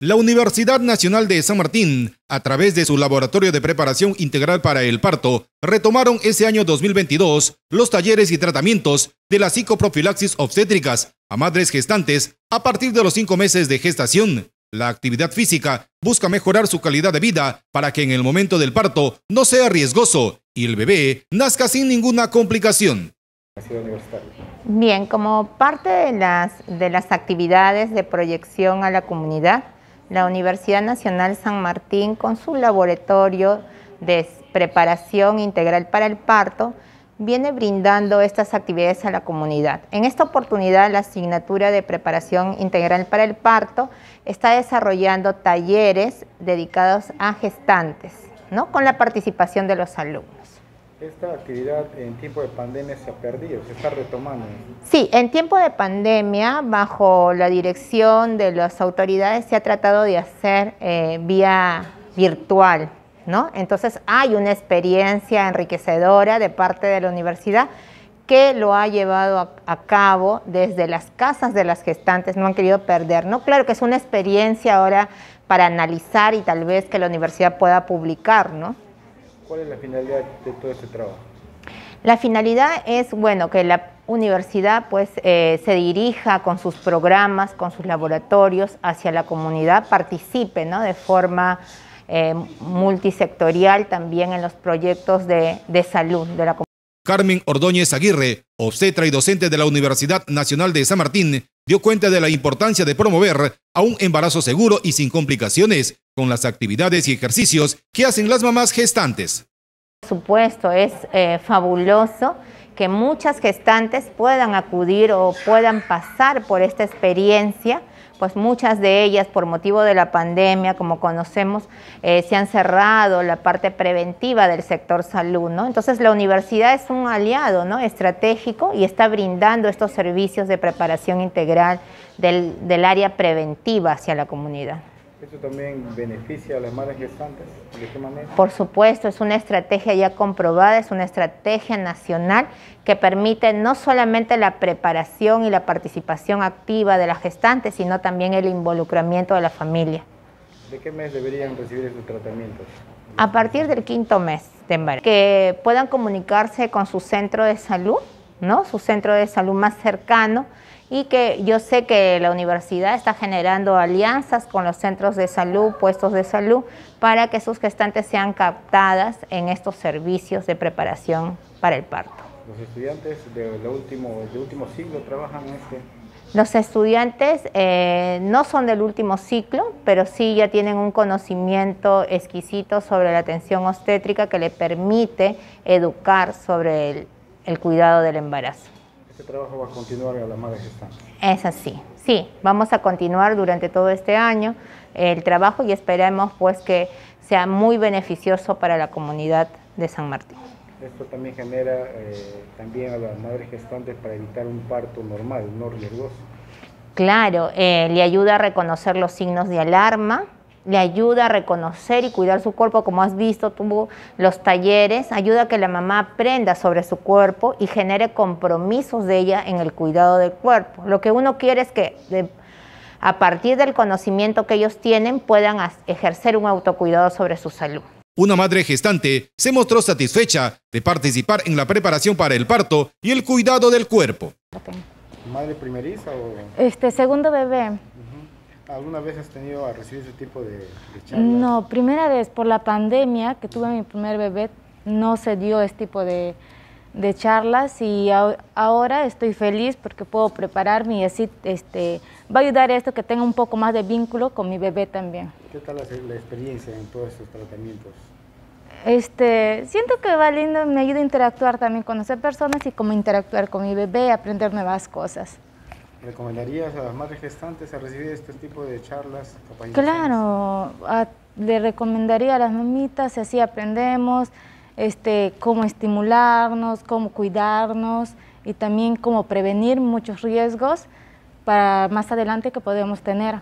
La Universidad Nacional de San Martín, a través de su Laboratorio de Preparación Integral para el Parto, retomaron ese año 2022 los talleres y tratamientos de la psicoprofilaxis obstétricas a madres gestantes a partir de los cinco meses de gestación. La actividad física busca mejorar su calidad de vida para que en el momento del parto no sea riesgoso y el bebé nazca sin ninguna complicación. Bien, como parte de las, de las actividades de proyección a la comunidad, la Universidad Nacional San Martín, con su laboratorio de preparación integral para el parto, viene brindando estas actividades a la comunidad. En esta oportunidad, la asignatura de preparación integral para el parto está desarrollando talleres dedicados a gestantes, ¿no? con la participación de los alumnos. Esta actividad en tiempo de pandemia se ha perdido, se está retomando. Sí, en tiempo de pandemia, bajo la dirección de las autoridades, se ha tratado de hacer eh, vía virtual, ¿no? Entonces hay una experiencia enriquecedora de parte de la universidad que lo ha llevado a, cabo desde las casas de las gestantes, no han querido perder, ¿no? Claro que es una experiencia ahora para analizar y tal vez que la universidad pueda publicar, ¿no? ¿Cuál es la finalidad de todo este trabajo? La finalidad es, bueno, que la universidad pues eh, se dirija con sus programas, con sus laboratorios hacia la comunidad, participe ¿no? de forma eh, multisectorial también en los proyectos de, de salud de la comunidad. Carmen Ordóñez Aguirre, obstetra y docente de la Universidad Nacional de San Martín, dio cuenta de la importancia de promover a un embarazo seguro y sin complicaciones con las actividades y ejercicios que hacen las mamás gestantes. Por supuesto, es eh, fabuloso que muchas gestantes puedan acudir o puedan pasar por esta experiencia pues muchas de ellas por motivo de la pandemia, como conocemos, eh, se han cerrado la parte preventiva del sector salud, ¿no? Entonces la universidad es un aliado, ¿no? Estratégico y está brindando estos servicios de preparación integral del, del área preventiva hacia la comunidad. ¿Esto también beneficia a las madres gestantes? ¿De qué manera? Por supuesto, es una estrategia ya comprobada, es una estrategia nacional que permite no solamente la preparación y la participación activa de las gestantes, sino también el involucramiento de la familia. ¿De qué mes deberían recibir estos tratamientos? A partir del quinto mes de embarazo. Que puedan comunicarse con su centro de salud, ¿no? su centro de salud más cercano, y que yo sé que la universidad está generando alianzas con los centros de salud, puestos de salud, para que sus gestantes sean captadas en estos servicios de preparación para el parto. ¿Los estudiantes de último, último ciclo trabajan en este? Los estudiantes eh, no son del último ciclo, pero sí ya tienen un conocimiento exquisito sobre la atención obstétrica que le permite educar sobre el cuidado del embarazo. ¿Este trabajo va a continuar a la madre gestante? Es así, sí, vamos a continuar durante todo este año el trabajo y esperemos pues que sea muy beneficioso para la comunidad de San Martín. Esto también genera eh, también a las madres gestantes para evitar un parto normal, no riesgoso. Claro, eh, le ayuda a reconocer los signos de alarma, le ayuda a reconocer y cuidar su cuerpo, como has visto, tuvo los talleres, ayuda a que la mamá aprenda sobre su cuerpo y genere compromisos de ella en el cuidado del cuerpo. Lo que uno quiere es que a partir del conocimiento que ellos tienen puedan ejercer un autocuidado sobre su salud. Una madre gestante se mostró satisfecha de participar en la preparación para el parto y el cuidado del cuerpo. ¿Madre primeriza o...? Este, segundo bebé. ¿Alguna vez has tenido a recibir ese tipo de, charlas? No, primera vez por la pandemia que tuve mi primer bebé no se dio este tipo de, charlas y ahora estoy feliz porque puedo prepararme y así este, va a ayudar a esto que tenga un poco más de vínculo con mi bebé también. ¿Qué tal la, experiencia en todos estos tratamientos? Este, siento que va lindo, me ayuda a interactuar también, conocer personas y cómo interactuar con mi bebé, aprender nuevas cosas. ¿Recomendarías a las madres gestantes a recibir este tipo de charlas? Claro, le recomendaría a las mamitas, así aprendemos este, cómo estimularnos, cómo cuidarnos y también cómo prevenir muchos riesgos para más adelante que podemos tener.